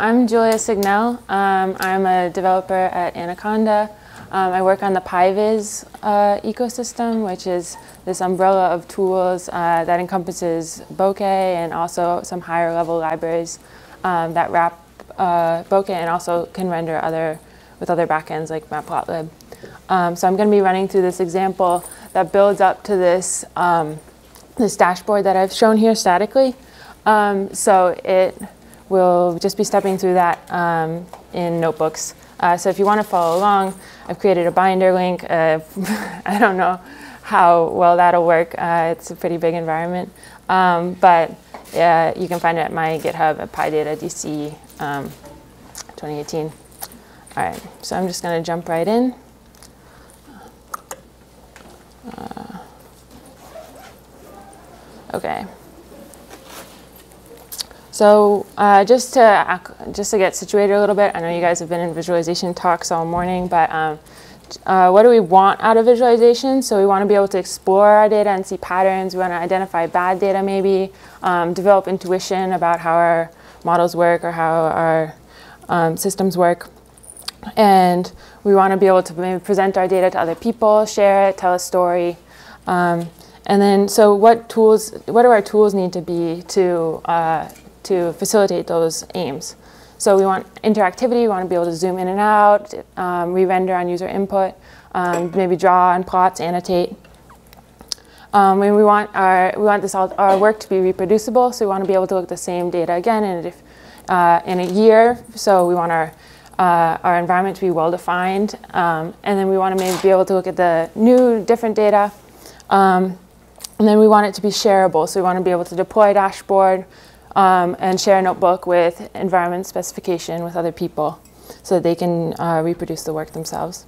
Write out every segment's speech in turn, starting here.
I'm Julia Signell. Um, I'm a developer at Anaconda. Um, I work on the PyViz uh, ecosystem, which is this umbrella of tools uh, that encompasses Bokeh and also some higher level libraries um, that wrap uh, Bokeh and also can render other with other backends like Matplotlib. Um, so I'm going to be running through this example that builds up to this um, this dashboard that I've shown here statically. Um, so it We'll just be stepping through that um, in notebooks. Uh, so if you want to follow along, I've created a binder link. Uh, I don't know how well that'll work. Uh, it's a pretty big environment. Um, but you can find it at my GitHub at PyData um, 2018. All right, so I'm just going to jump right in. Uh, okay. So uh, just to just to get situated a little bit, I know you guys have been in visualization talks all morning, but um, uh, what do we want out of visualization? So we want to be able to explore our data and see patterns. We want to identify bad data maybe, um, develop intuition about how our models work or how our um, systems work. And we want to be able to maybe present our data to other people, share it, tell a story. Um, and then, so what tools, what do our tools need to be to uh, to facilitate those aims. So we want interactivity, we want to be able to zoom in and out, um, re-render on user input, um, maybe draw on plots, annotate. Um, and we want our we want this all, our work to be reproducible, so we want to be able to look at the same data again in a, uh, in a year. So we want our uh, our environment to be well defined, um, and then we want to maybe be able to look at the new different data, um, and then we want it to be shareable. So we want to be able to deploy a dashboard, um, and share a notebook with environment specification with other people so that they can uh, reproduce the work themselves.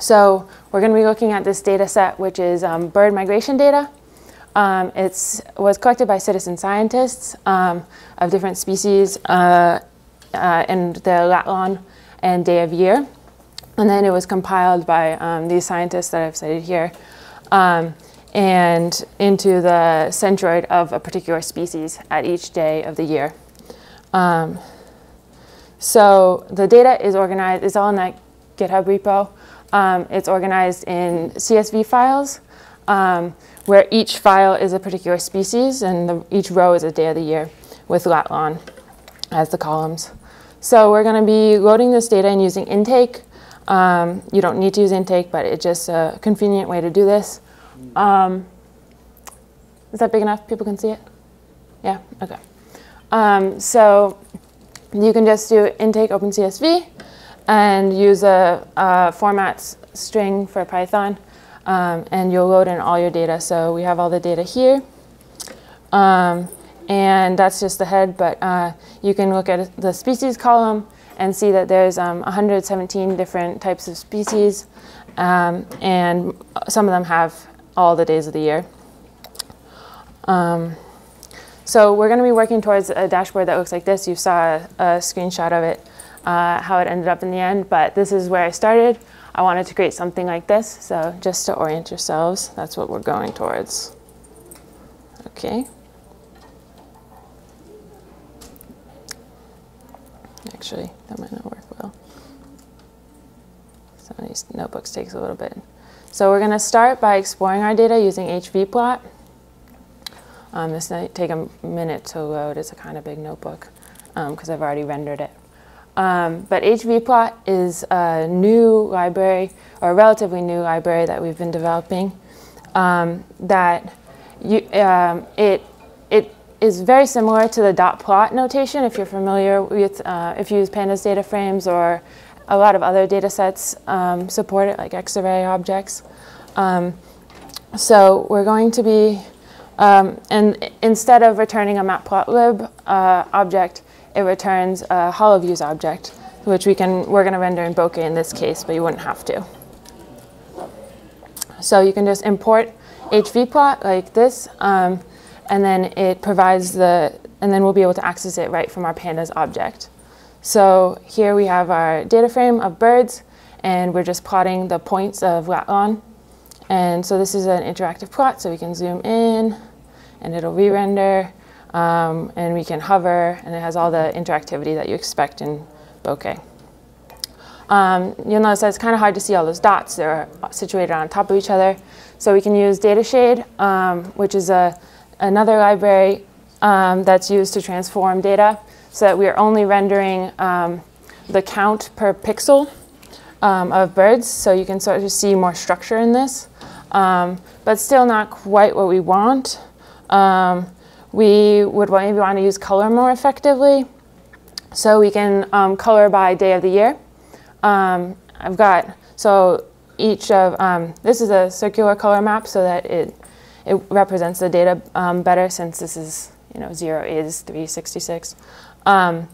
So we're going to be looking at this data set, which is um, bird migration data. Um, it was collected by citizen scientists um, of different species uh, uh, in the Latlon and day of year. And then it was compiled by um, these scientists that I've cited here. Um, and into the centroid of a particular species at each day of the year. Um, so the data is organized, it's all in that GitHub repo. Um, it's organized in CSV files um, where each file is a particular species and the, each row is a day of the year with Latlan as the columns. So we're going to be loading this data and using intake. Um, you don't need to use intake, but it's just a convenient way to do this. Um, is that big enough? People can see it? Yeah? Okay. Um, so you can just do intake OpenCSV and use a, a format string for Python, um, and you'll load in all your data. So we have all the data here. Um, and that's just the head, but uh, you can look at the species column and see that there's um, 117 different types of species, um, and some of them have all the days of the year. Um, so we're going to be working towards a dashboard that looks like this. You saw a, a screenshot of it, uh, how it ended up in the end, but this is where I started. I wanted to create something like this, so just to orient yourselves, that's what we're going towards. Okay. Actually, that might not work well. Some of these notebooks takes a little bit. So we're going to start by exploring our data using hvplot. Um, this might take a minute to load. It's a kind of big notebook because um, I've already rendered it. Um, but hvplot is a new library, or a relatively new library that we've been developing um, that you, um, it, it is very similar to the dot plot notation if you're familiar with, uh, if you use pandas data frames or a lot of other data sets um, support it, like Xarray objects. Um, so we're going to be, um, and instead of returning a matplotlib uh, object, it returns a HoloViews object, which we can, we're going to render in Bokeh in this case, but you wouldn't have to. So you can just import hvplot like this, um, and then it provides the, and then we'll be able to access it right from our pandas object. So here we have our data frame of birds, and we're just plotting the points of Latlan. And so this is an interactive plot, so we can zoom in, and it'll re-render. um, and we can hover, and it has all the interactivity that you expect in bokeh. Um, you'll notice that it's kind of hard to see all those dots. They're situated on top of each other. So we can use DataShade, um, which is a, another library um, that's used to transform data so that we are only rendering um, the count per pixel um, of birds. So you can sort of see more structure in this, um, but still not quite what we want. we would maybe want to use color more effectively. So we can color by day of the year. Um, I've got, so each of, um, this is a circular color map so that it, it represents the data um, better since this is, you know, zero is 366. Um,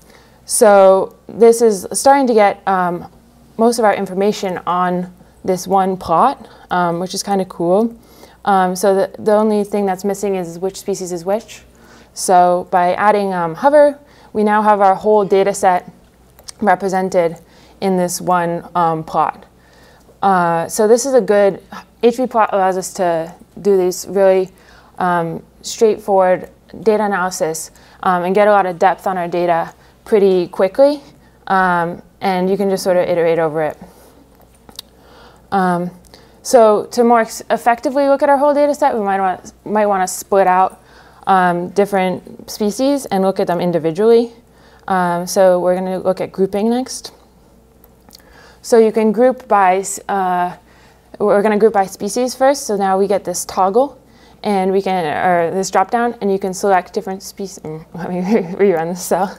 so this is starting to get um, most of our information on this one plot, um, which is kind of cool. so the, the only thing that's missing is which species is which. So by adding hover, we now have our whole data set represented in this one um, plot. Uh, so this is a good, HVplot allows us to do these really um, straightforward data analysis um, and get a lot of depth on our data pretty quickly. Um, and you can just sort of iterate over it. Um, so to more effectively look at our whole data set, we might want, might want to split out um, different species and look at them individually. so we're going to look at grouping next. So you can group by, uh, we're going to group by species first. So now we get this toggle and we can, or this drop down, and you can select different species. Let me rerun this cell.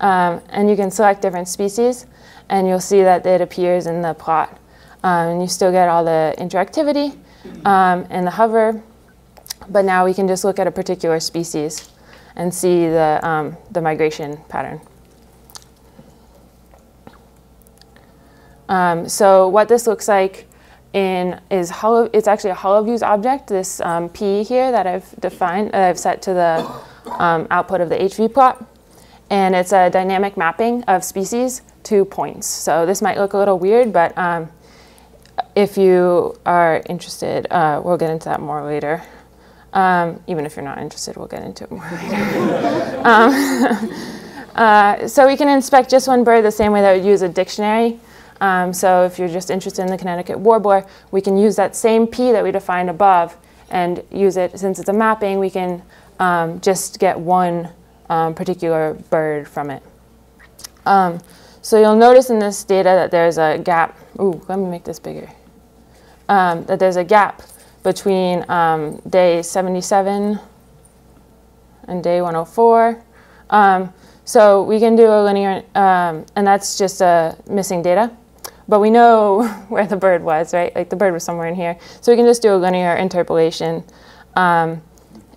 Um, and you can select different species, and you'll see that it appears in the plot. Um, and you still get all the interactivity um, and the hover, but now we can just look at a particular species and see the, um, the migration pattern. Um, so what this looks like in is hollow, it's actually a HoloViews object, this um, P here that I've defined, uh, I've set to the um, output of the HV plot. And it's a dynamic mapping of species to points. So this might look a little weird, but um, if you are interested, uh, we'll get into that more later. Um, even if you're not interested, we'll get into it more later. Um, uh, so we can inspect just one bird the same way that we use a dictionary. Um, so if you're just interested in the Connecticut warbler, we can use that same P that we defined above and use it, since it's a mapping, we can um, just get one um, particular bird from it. Um, so you'll notice in this data that there's a gap, ooh, let me make this bigger, um, that there's a gap between um, day 77 and day 104. so we can do a linear, and that's just a missing data. But we know where the bird was, right? Like the bird was somewhere in here. So we can just do a linear interpolation. Um,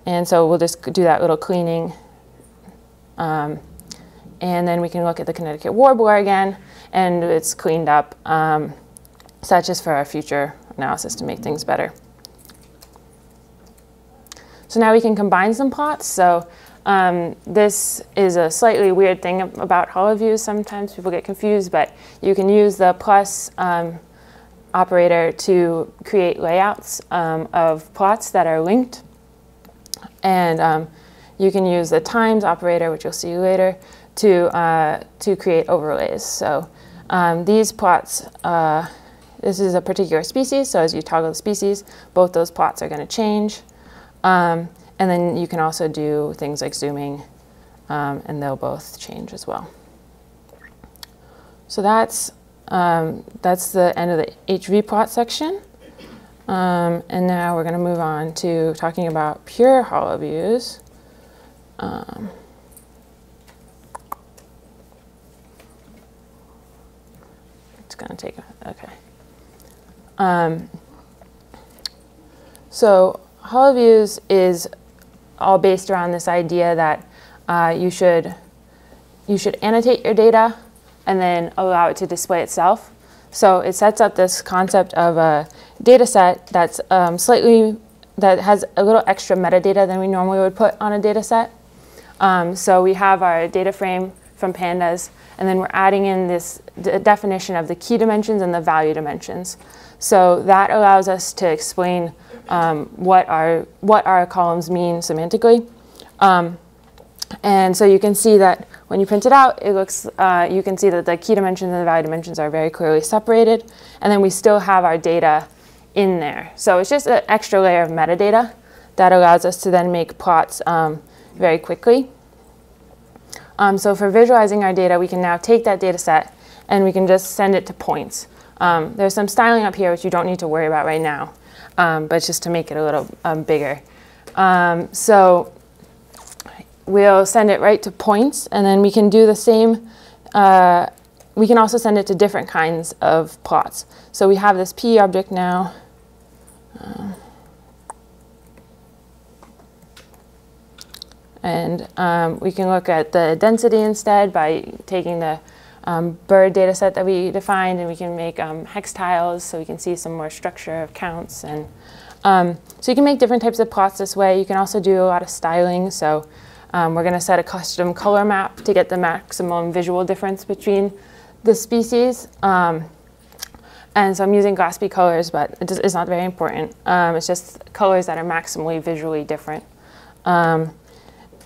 and so we'll just do that little cleaning. Um, and then we can look at the Connecticut warbler again, and it's cleaned up. Um, so that's just for our future analysis to make things better. So now we can combine some plots. So um, this is a slightly weird thing about HoloViews. Sometimes people get confused, but you can use the plus um, operator to create layouts um, of plots that are linked. And um, you can use the times operator, which you'll see later, to, uh, to create overlays. So um, these plots, uh, this is a particular species, so as you toggle the species, both those plots are going to change. Um, and then you can also do things like zooming, um, and they'll both change as well. So that's, um, that's the end of the HV plot section. Um, and now we're going to move on to talking about pure HoloViews. Um, it's going to take, a okay. Um, so HoloViews is all based around this idea that uh, you should you should annotate your data and then allow it to display itself. So it sets up this concept of a data set that's um, slightly that has a little extra metadata than we normally would put on a data set. Um, so we have our data frame from pandas, and then we're adding in this definition of the key dimensions and the value dimensions. So that allows us to explain um, what, our, what our columns mean semantically. Um, and so you can see that when you print it out, it looks, uh, you can see that the key dimensions and the value dimensions are very clearly separated. And then we still have our data in there. So it's just an extra layer of metadata that allows us to then make plots um, very quickly. Um, so for visualizing our data, we can now take that data set and we can just send it to points. Um, there's some styling up here which you don't need to worry about right now, um, but just to make it a little um, bigger. Um, so we'll send it right to points, and then we can do the same. Uh, we can also send it to different kinds of plots. So we have this P object now. And um, we can look at the density instead by taking the um, bird data set that we defined and we can make um, hex tiles so we can see some more structure of counts. And um, so you can make different types of plots this way. You can also do a lot of styling. So um, we're going to set a custom color map to get the maximum visual difference between the species. Um, and so I'm using Glasbey colors, but it's not very important. Um, it's just colors that are maximally visually different.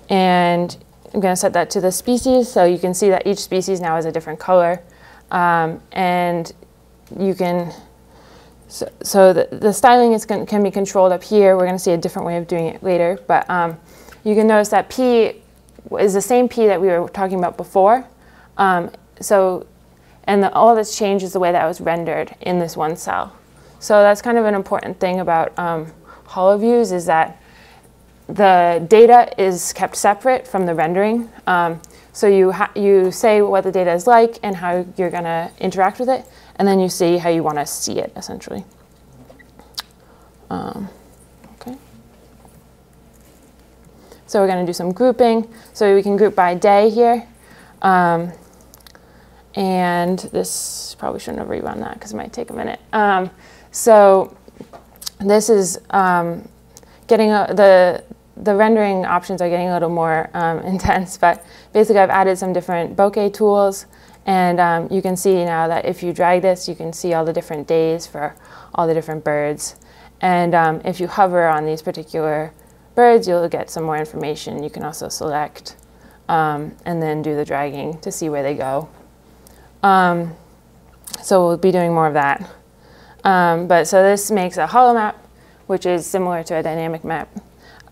And I'm going to set that to the species, so you can see that each species now is a different color. Um, and you can, so, so the, the styling is can, can be controlled up here. We're going to see a different way of doing it later. But um, you can notice that P is the same P that we were talking about before. Um, so, and the, all that's changed is the way that was rendered in this one cell. So that's kind of an important thing about um, HoloViews is that the data is kept separate from the rendering. Um, so you, you say what the data is like and how you're going to interact with it, and then you see how you want to see it, essentially. Um, So we're going to do some grouping. So we can group by day here. Um, and this probably shouldn't have rerun that because it might take a minute. Um, so this is um, getting a, the the rendering options are getting a little more um, intense, but basically I've added some different bokeh tools, and um, you can see now that if you drag this, you can see all the different days for all the different birds. And um, if you hover on these particular birds, you'll get some more information. You can also select um, and then do the dragging to see where they go. Um, so we'll be doing more of that. Um, but so this makes a holo map, which is similar to a dynamic map.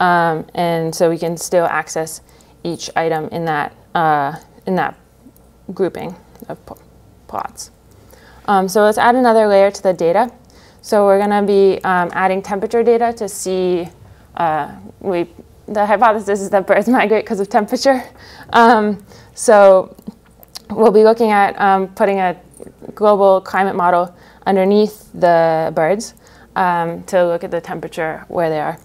Um, and so we can still access each item in that, uh, in that grouping of plots. Um, so let's add another layer to the data. So we're going to be um, adding temperature data to see uh, we, the hypothesis is that birds migrate because of temperature. Um, so we'll be looking at um, putting a global climate model underneath the birds um, to look at the temperature where they are.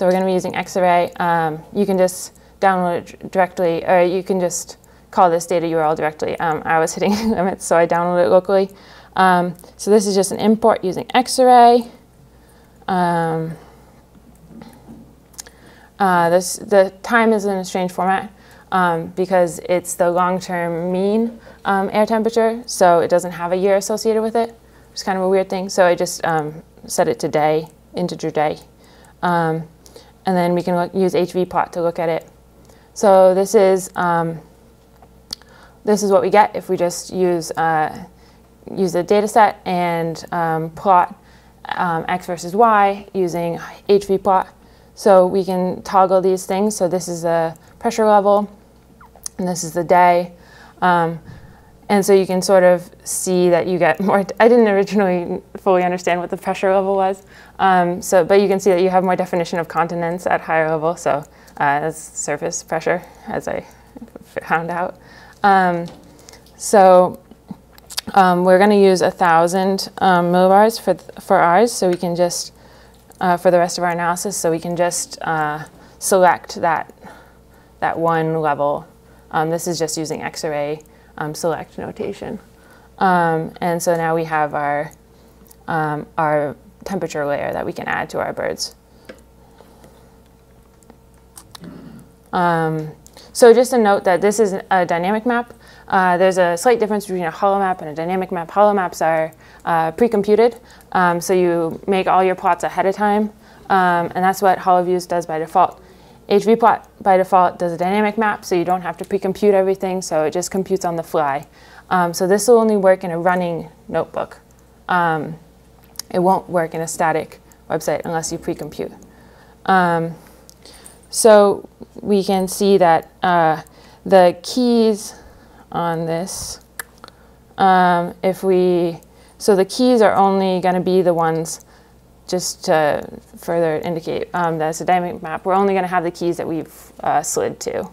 So we're going to be using Xarray. Um, you can just download it directly, or you can just call this data URL directly. Um, I was hitting limits, so I downloaded it locally. Um, so this is just an import using Xarray. Um, uh, this, the time is in a strange format um, because it's the long-term mean um, air temperature, so it doesn't have a year associated with it. It's kind of a weird thing. So I just um, set it to day, integer day. Um, and then we can look, use hvplot to look at it. So this is, um, this is what we get if we just use, uh, use the data set and um, plot x versus y using hvplot. So we can toggle these things. So this is the pressure level, and this is the day. Um, and so you can sort of see that you get more, I didn't originally fully understand what the pressure level was. Um, so, but you can see that you have more definition of continents at higher level. So uh, surface pressure, as I found out. Um, so um, we're going to use a thousand um, millibars for, for ours. So we can just uh, for the rest of our analysis. So we can just uh, select that, that one level. Um, this is just using Xarray um, select notation. Um, and so now we have our, um, our temperature layer that we can add to our birds. Um, so just a note that this is a dynamic map. Uh, there's a slight difference between a holo map and a dynamic map. Holo maps are uh, pre-computed, um, so you make all your plots ahead of time, um, and that's what HoloViews does by default. HVplot by default does a dynamic map, so you don't have to pre-compute everything, so it just computes on the fly. Um, so this will only work in a running notebook. Um, it won't work in a static website unless you pre-compute. Um, so we can see that uh, the keys on this, um, if we, so the keys are only going to be the ones just to further indicate um, that it's a dynamic map, we're only going to have the keys that we've uh, slid to,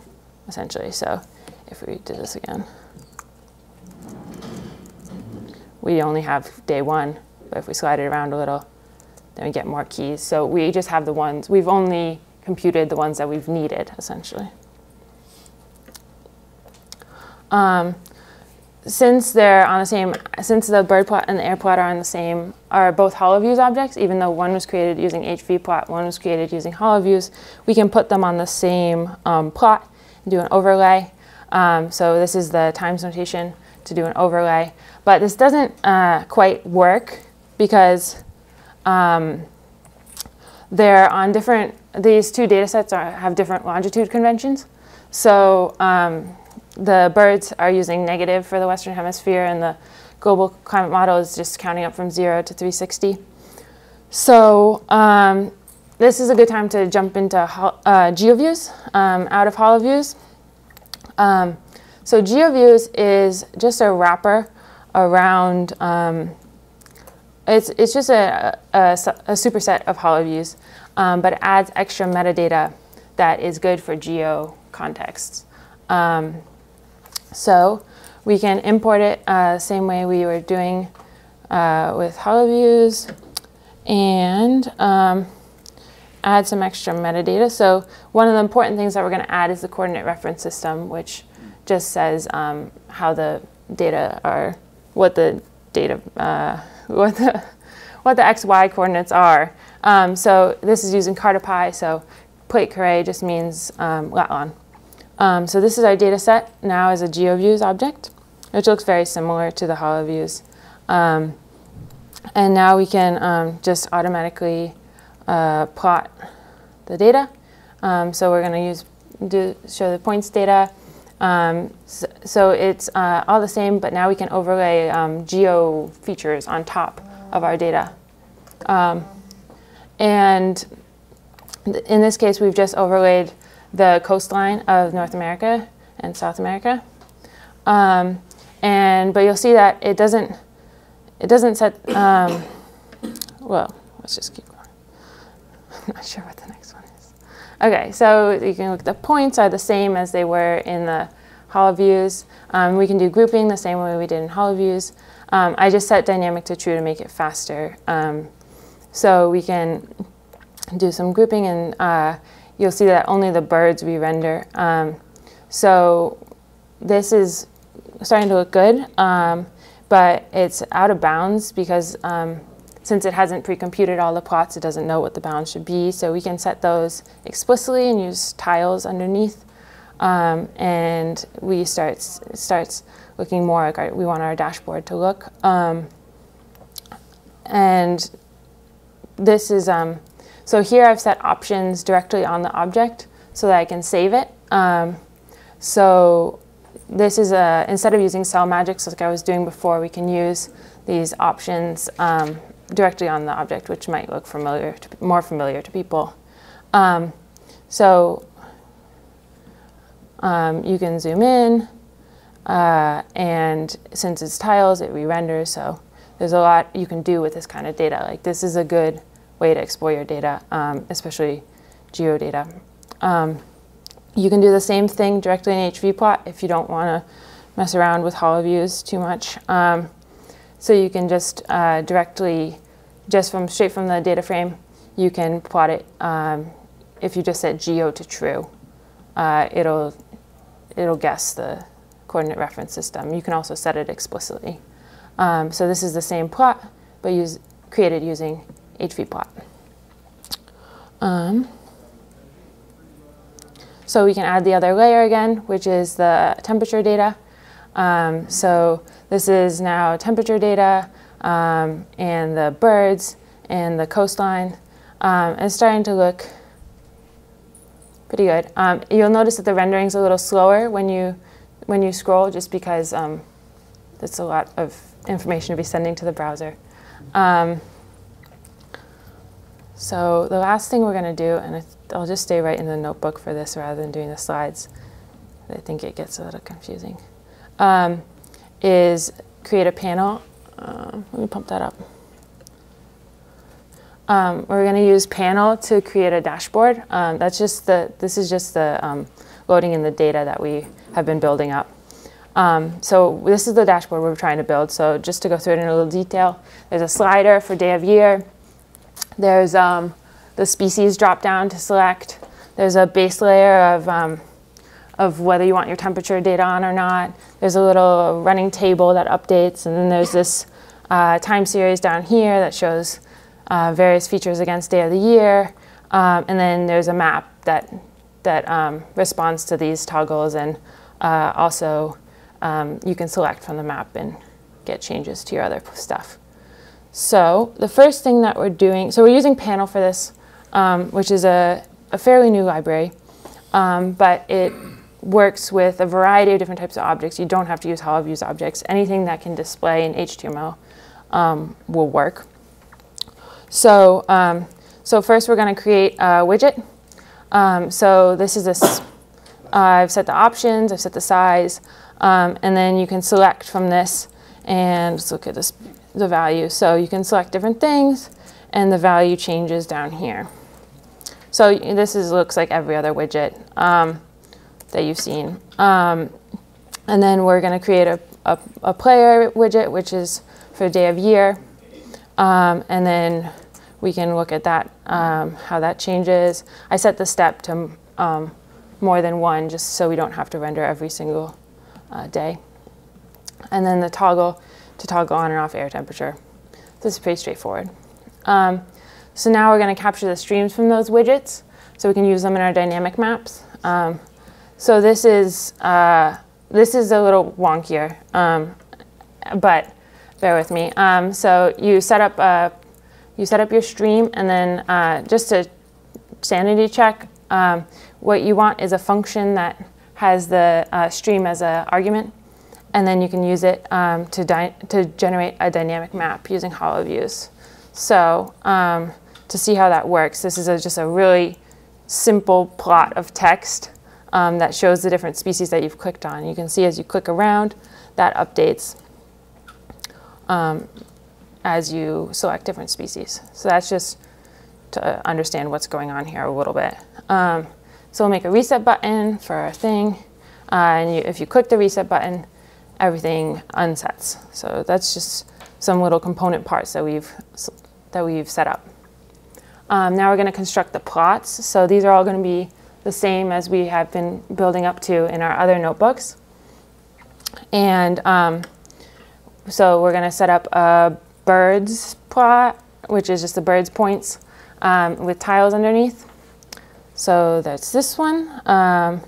essentially. So if we do this again, we only have day one, but if we slide it around a little, then we get more keys. So we just have the ones, we've only computed the ones that we've needed, essentially. Um, since they're on the same, since the bird plot and the air plot are on the same, are both HoloViews objects, even though one was created using HVplot, one was created using HoloViews, we can put them on the same um, plot and do an overlay. Um, so this is the times notation to do an overlay. But this doesn't uh, quite work because um, they're on different, these two data sets are, have different longitude conventions. So um, the birds are using negative for the Western Hemisphere, and the global climate model is just counting up from zero to 360. So um, this is a good time to jump into uh, GeoViews um, out of HoloViews. Um, so GeoViews is just a wrapper around, um, it's, it's just a, a, a superset of HoloViews, um, but it adds extra metadata that is good for geo contexts. Um, so we can import it uh, same way we were doing uh, with HoloViews and um, add some extra metadata. So one of the important things that we're going to add is the coordinate reference system, which just says um, how the data are, what the data, uh, what the what the x, y coordinates are. Um, so this is using Cartopy, so plate carré just means um, lat. Um, so this is our data set now as a GeoViews object, which looks very similar to the HoloViews. Um, and now we can um, just automatically uh, plot the data. Um, so we're going to use do, show the points data. Um, so, so, it's uh, all the same, but now we can overlay um, geo features on top of our data. and in this case, we've just overlaid the coastline of North America and South America. Um, and but you'll see that it doesn't it doesn't set um, well let's just keep going. I'm not sure what the next one is. Okay so you can look the points are the same as they were in the HoloViews um, we can do grouping the same way we did in HoloViews um, I just set dynamic to true to make it faster. Um, so we can do some grouping and uh, you'll see that only the birds we render. Um, so this is starting to look good, um, but it's out of bounds because um, since it hasn't pre-computed all the plots, it doesn't know what the bounds should be. So we can set those explicitly and use tiles underneath. Um, and we start starts looking more like our, we want our dashboard to look. Um, and this is um, so here I've set options directly on the object so that I can save it. Um, so this is a, instead of using cell magics like I was doing before, we can use these options um, directly on the object, which might look familiar, to, more familiar to people. Um, so um, you can zoom in, uh, and since it's tiles, it re-renders, so there's a lot you can do with this kind of data. Like this is a good way to explore your data, um, especially geodata. Um, you can do the same thing directly in HVplot if you don't want to mess around with HoloViews too much. Um, so you can just uh, directly, just from straight from the data frame, you can plot it. Um, if you just set geo to true, uh, it'll it'll guess the coordinate reference system. You can also set it explicitly. Um, so this is the same plot, but use, created using HVplot. Um, so we can add the other layer again, which is the temperature data. Um, so this is now temperature data um, and the birds and the coastline. Um, it's starting to look pretty good. Um, you'll notice that the rendering's a little slower when you when you scroll, just because um, that's a lot of information to be sending to the browser. Um, so the last thing we're going to do, and I'll just stay right in the notebook for this rather than doing the slides. I think it gets a little confusing. Um, is create a panel. Uh, let me pump that up. Um, we're going to use panel to create a dashboard. Um, that's just the, this is just the um, loading in the data that we have been building up. Um, so this is the dashboard we're trying to build. So just to go through it in a little detail, there's a slider for day of year. There's um, the species drop down to select. There's a base layer of, um, of whether you want your temperature data on or not. There's a little running table that updates. And then there's this uh, time series down here that shows uh, various features against day of the year. Um, and then there's a map that, that um, responds to these toggles. And uh, also um, you can select from the map and get changes to your other stuff. So the first thing that we're doing, so we're using Panel for this, um, which is a, a, fairly new library, um, but it works with a variety of different types of objects. You don't have to use HoloViews objects. Anything that can display in HTML um, will work. So, um, so first we're going to create a widget. Um, so this is a, uh, I've set the options, I've set the size, um, and then you can select from this and let's look at this, the value. So you can select different things and the value changes down here. So this is, looks like every other widget um, that you've seen. Um, and then we're going to create a, a, a, player widget, which is for day of year. Um, and then we can look at that, um, how that changes. I set the step to um, more than one just so we don't have to render every single uh, day. And then the toggle to toggle on and off air temperature. This is pretty straightforward. Um, so now we're going to capture the streams from those widgets so we can use them in our dynamic maps. Um, so this is, uh, this is a little wonkier, um, but bear with me. Um, so you set up a you set up your stream, and then uh, just to sanity check, um, what you want is a function that has the uh, stream as an argument, and then you can use it um, to, to generate a dynamic map using HoloViews. So um, to see how that works, this is a, just a really simple plot of text um, that shows the different species that you've clicked on. You can see as you click around, that updates. Um, as you select different species. So that's just to understand what's going on here a little bit. Um, so we'll make a reset button for our thing. Uh, and you, if you click the reset button, everything unsets. So that's just some little component parts that we've, that we've set up. Um, now we're going to construct the plots. So these are all going to be the same as we have been building up to in our other notebooks. And um, so we're going to set up a birds plot, which is just the birds points um, with tiles underneath. So that's this one, um,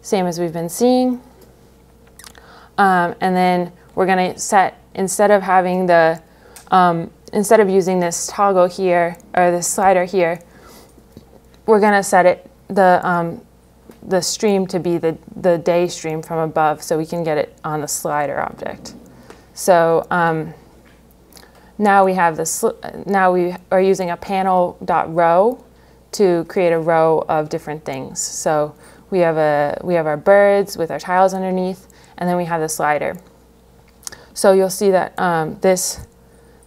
same as we've been seeing. Um, and then we're going to set, instead of having the, um, instead of using this toggle here, or this slider here, we're going to set it, the, um, the stream to be the, the day stream from above so we can get it on the slider object. So um, now we have this, now we are using a panel.row to create a row of different things. So we have, a, we have our birds with our tiles underneath, and then we have the slider. So you'll see that um, this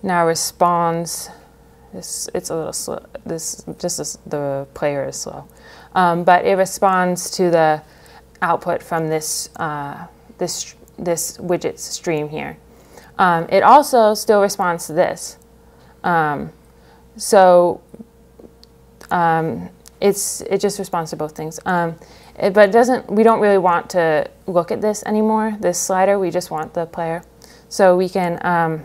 now responds, this, it's a little slow, this, just the player is slow. Um, but it responds to the output from this, uh, this, this widget stream here. Um, it also still responds to this. Um, so um, it's, it just responds to both things. Um, it, but it doesn't, we don't really want to look at this anymore, this slider, we just want the player. So we can, um,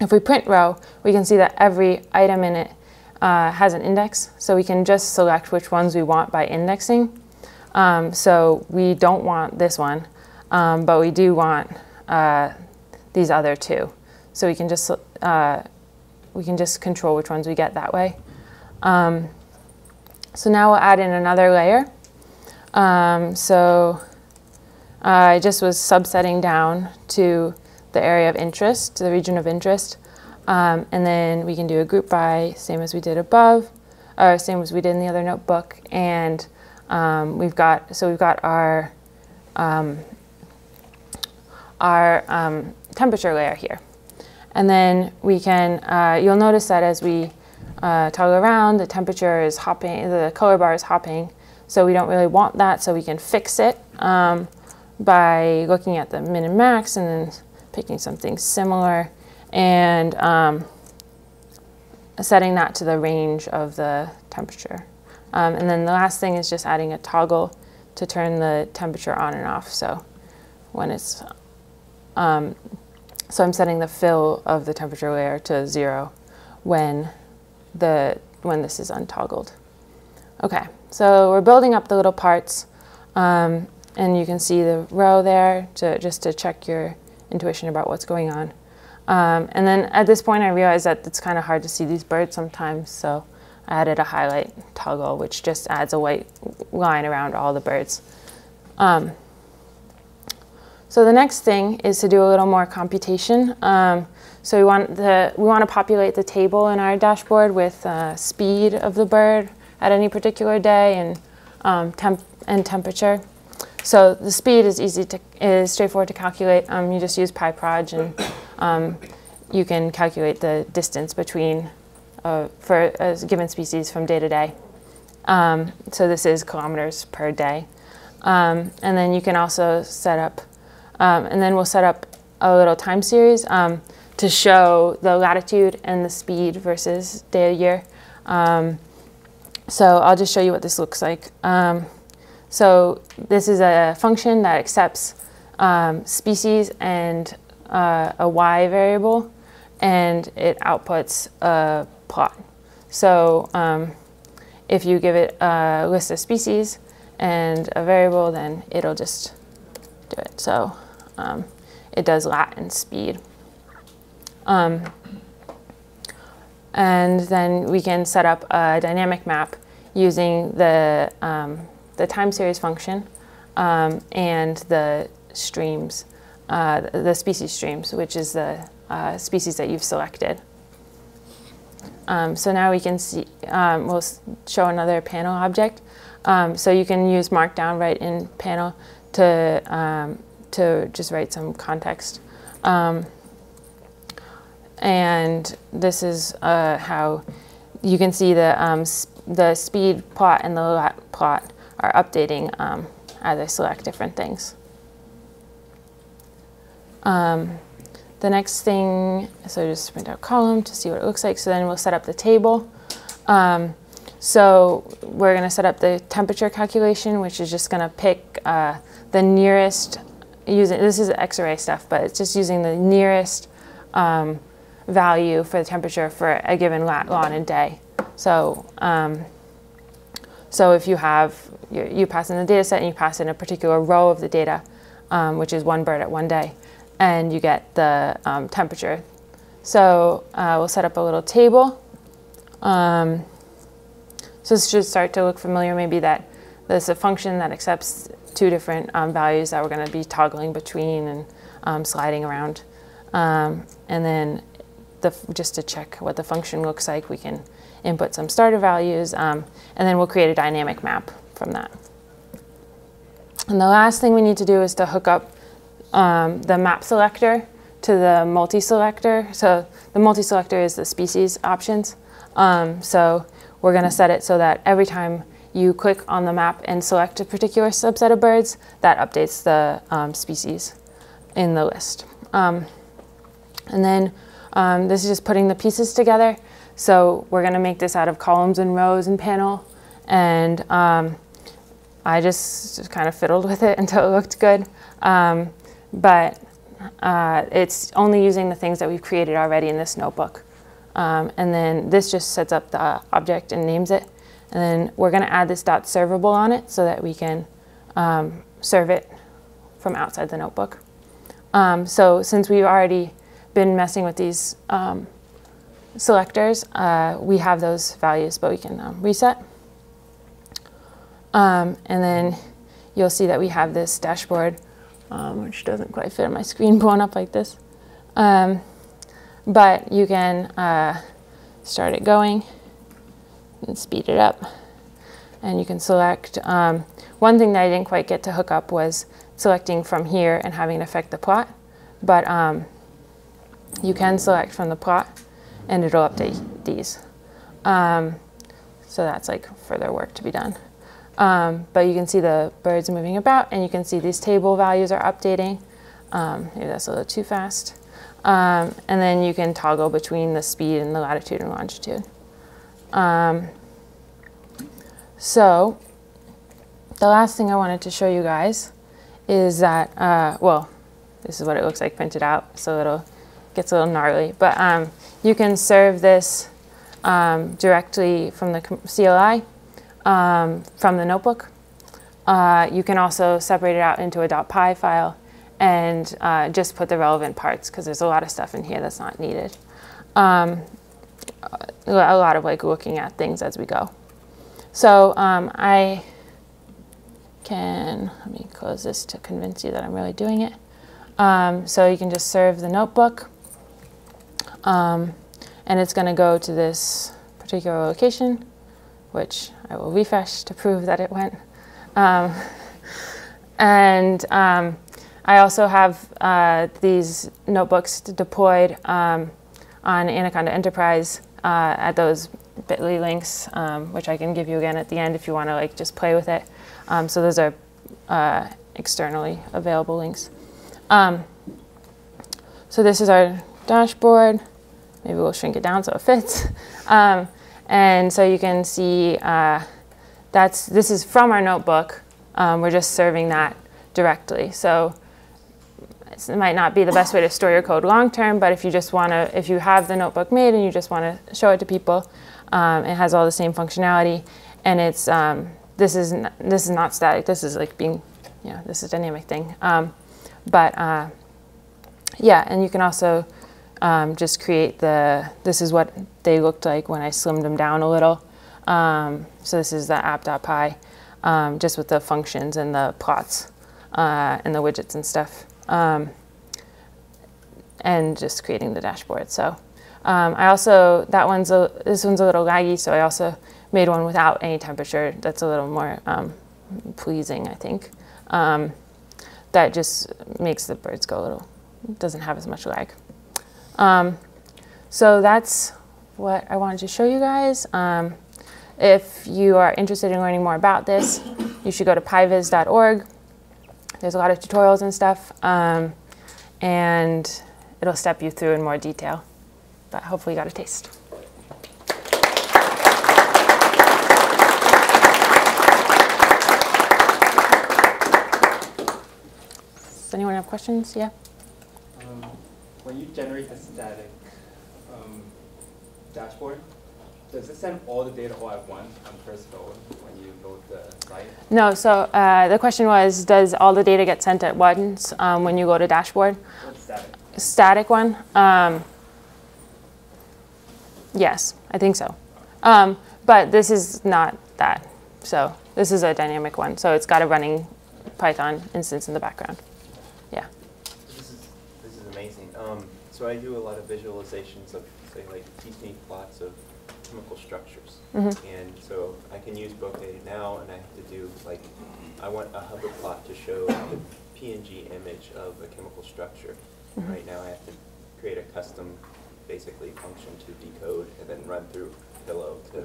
if we print row, we can see that every item in it uh, has an index. So we can just select which ones we want by indexing. Um, so we don't want this one, but we do want uh, these other two. So we can just, uh, we can just control which ones we get that way. Um, so now we'll add in another layer. Um, so I just was subsetting down to the area of interest, the region of interest. Um, and then we can do a group by, same as we did above, or same as we did in the other notebook. And um, we've got, so we've got our, um, our um, temperature layer here. And then we can, uh, you'll notice that as we uh, toggle around, the temperature is hopping, the color bar is hopping. So we don't really want that, so we can fix it um, by looking at the min and max and then picking something similar and um, setting that to the range of the temperature. Um, and then the last thing is just adding a toggle to turn the temperature on and off. So when it's, um, so I'm setting the fill of the temperature layer to zero when the when this is untoggled. Okay, so we're building up the little parts, um, and you can see the row there to just to check your intuition about what's going on. Um, and then at this point, I realized that it's kind of hard to see these birds sometimes, so I added a highlight toggle, which just adds a white line around all the birds. Um, so the next thing is to do a little more computation. Um, so we want, the, we want to populate the table in our dashboard with uh, speed of the bird at any particular day and, um, temp and temperature. So the speed is easy to, is straightforward to calculate. Um, you just use PyProj and um, you can calculate the distance between uh, for a given species from day to day. Um, so this is kilometers per day. Um, and then you can also set up, um, and then we'll set up a little time series to show the latitude and the speed versus day of year. So I'll just show you what this looks like. Um, so this is a function that accepts um, species and uh, a y variable, and it outputs a plot. So um, if you give it a list of species and a variable, then it'll just do it. So um, it does lat and speed. Um, and then we can set up a dynamic map using the, um, the time series function um, and the streams, uh, the species streams, which is the uh, species that you've selected. Um, so now we can see, um, we'll show another panel object. Um, so you can use Markdown right in panel to, to just write some context. And this is uh, how you can see the, um, the speed plot and the lat plot are updating um, as I select different things. Um, the next thing, so just print out column to see what it looks like. So then we'll set up the table. Um, so we're going to set up the temperature calculation, which is just going to pick uh, the nearest, using this is Xarray stuff, but it's just using the nearest um, value for the temperature for a given lon and day. So, um, so if you have, you, you, pass in the data set and you pass in a particular row of the data, um, which is one bird at one day, and you get the um, temperature. So uh, we'll set up a little table. Um, so this should start to look familiar, maybe that there's a function that accepts two different um, values that we're going to be toggling between and um, sliding around. And then the, just to check what the function looks like, we can input some starter values, um, and then we'll create a dynamic map from that. And the last thing we need to do is to hook up um, the map selector to the multi-selector. So the multi-selector is the species options. Um, so we're going to set it so that every time you click on the map and select a particular subset of birds, that updates the um, species in the list. Um, and then um, this is just putting the pieces together. So we're going to make this out of columns and rows and panel. And um, I just, just, kind of fiddled with it until it looked good. Um, but uh, it's only using the things that we've created already in this notebook. Um, and then this just sets up the object and names it. And then we're going to add this dot servable on it so that we can um, serve it from outside the notebook. Um, so since we've already been messing with these um, selectors, uh, we have those values, but we can um, reset. Um, and then you'll see that we have this dashboard, um, which doesn't quite fit on my screen blown up like this. Um, but you can uh, start it going and speed it up. And you can select, one thing that I didn't quite get to hook up was selecting from here and having it affect the plot. But um, you can select from the plot and it'll update these. Um, so that's like further work to be done. Um, but you can see the birds moving about and you can see these table values are updating. Um, maybe that's a little too fast. Um, and then you can toggle between the speed and the latitude and longitude. Um, so the last thing I wanted to show you guys is that, uh, well, this is what it looks like printed out, so it'll gets a little gnarly. But um, you can serve this um, directly from the CLI, um, from the notebook. Uh, you can also separate it out into a .py file and uh, just put the relevant parts because there's a lot of stuff in here that's not needed. Um, a lot of like looking at things as we go. So um, I can, let me close this to convince you that I'm really doing it. Um, so you can just serve the notebook. Um, and it's going to go to this particular location, which I will refresh to prove that it went. Um, and um, I also have uh, these notebooks deployed um, on Anaconda Enterprise uh, at those bit.ly links, um, which I can give you again at the end if you want to like just play with it. Um, so those are uh, externally available links. So this is our dashboard. Maybe we'll shrink it down so it fits. Um, and so you can see uh, that's this is from our notebook. Um, we're just serving that directly. So it might not be the best way to store your code long term, but if you just want to, if you have the notebook made and you just want to show it to people, um, it has all the same functionality, and it's um, this is this is not static. This is like being, you know, this is a dynamic thing. Um, but uh, yeah, and you can also um, just create the. This is what they looked like when I slimmed them down a little. Um, so this is the app.py, um, just with the functions and the plots uh, and the widgets and stuff um, and just creating the dashboard. So um, I also, that one's, a, this one's a little laggy, so I also made one without any temperature that's a little more um, pleasing, I think. That just makes the birds go a little, doesn't have as much lag. Um, so that's what I wanted to show you guys. Um, if you are interested in learning more about this, you should go to pyviz.org there's a lot of tutorials and stuff, um, and it'll step you through in more detail. But hopefully you got a taste. Does anyone have questions? Yeah? When you generate a static um, dashboard, does it send all the data all at once on first go when you load the site? No, so uh, the question was, does all the data get sent at once um, when you go to dashboard? What's static? Static one? Um, yes, I think so. Um, but this is not that. So this is a dynamic one. So it's got a running Python instance in the background. Yeah. This is, this is amazing. Um, so I do a lot of visualizations of, say, like teach plots of chemical structures. Mm -hmm. And so I can use Bokeh now, and I have to do, like, I want a hover plot to show the PNG image of a chemical structure. Mm -hmm. Right now I have to create a custom, basically, function to decode and then run through Pillow to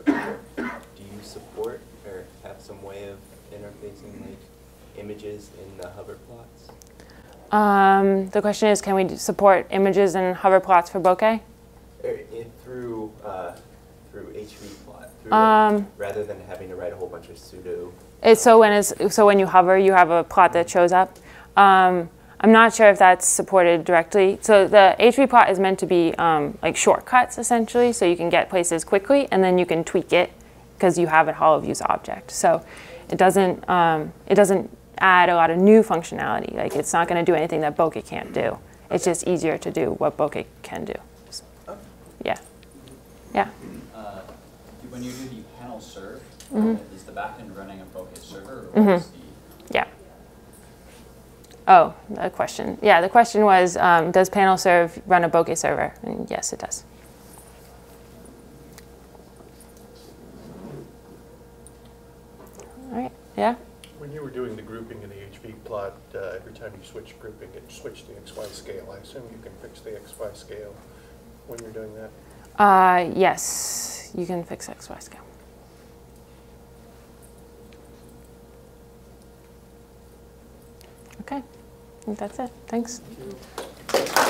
Do you support or have some way of interfacing, like, images in the hover plots? Um, the question is, can we support images and hover plots for bokeh? Er, through uh, through hvplot, through um, rather than having to write a whole bunch of pseudo. It's so when it's so when you hover, you have a plot that shows up. Um, I'm not sure if that's supported directly. So the hvplot is meant to be um, like shortcuts essentially, so you can get places quickly, and then you can tweak it because you have a HoloViews object. So it doesn't um, it doesn't add a lot of new functionality. Like it's not going to do anything that Bokeh can't do. It's just easier to do what Bokeh can do. Yeah. Yeah when you do the panel serve, mm -hmm. is the backend running a Bokeh server or mm -hmm. yeah. Oh, the question. Yeah, the question was, um, does Panel Serve run a Bokeh server? And yes, it does. All right. Yeah. When you were doing the grouping in the hvplot, uh, every time you switch grouping, it switched the XY scale. I assume you can fix the XY scale when you're doing that? Uh, yes, you can fix X, Y scale. Okay, I think that's it. Thanks. Thank.